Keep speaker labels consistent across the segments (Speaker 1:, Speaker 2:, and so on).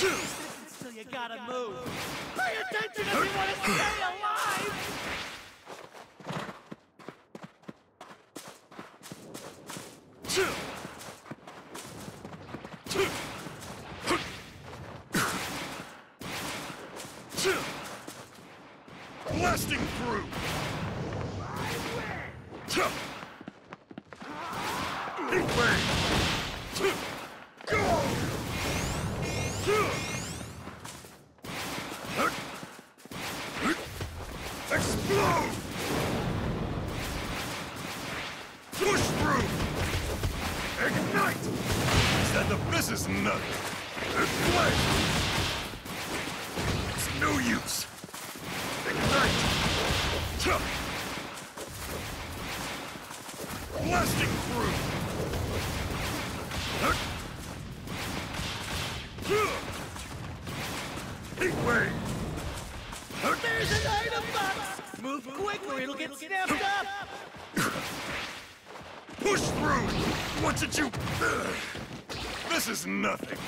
Speaker 1: Still, you gotta move. Pay attention if you want to stay alive!
Speaker 2: Blasting through! Big bang! Go! Push through! Ignite! Send the business nut! Flame! It's no use! Ignite! Tuh. Blasting through! Heat wave!
Speaker 1: There's an item box! Move quick or it'll get snapped up!
Speaker 2: Push through! What did you... This is nothing.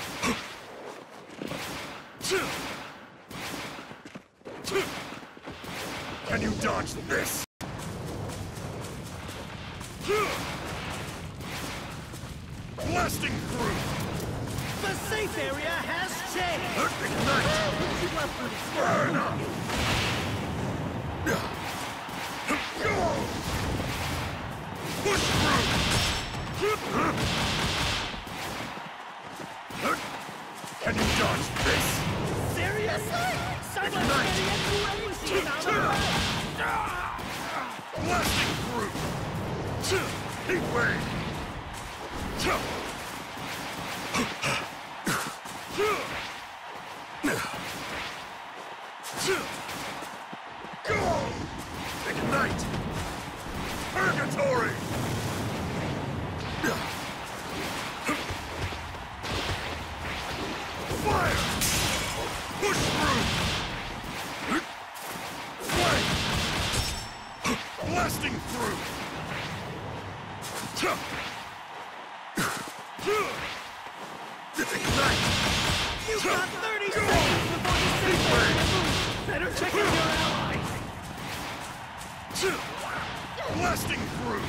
Speaker 2: Can you dodge this? Blasting through!
Speaker 1: The safe area has changed!
Speaker 2: Ignite!
Speaker 1: You left
Speaker 2: Burn up! Go! Push through! Can you dodge this?
Speaker 1: Seriously? Sounds like
Speaker 2: Ignite.
Speaker 1: getting into a machine on the road!
Speaker 2: Blasting through! Heat wave! Go! Ignite! Purgatory! Fire! Push through! Flame! Blasting through!
Speaker 1: Got 30 seconds before the safe area! Better check out your allies!
Speaker 2: Blasting through!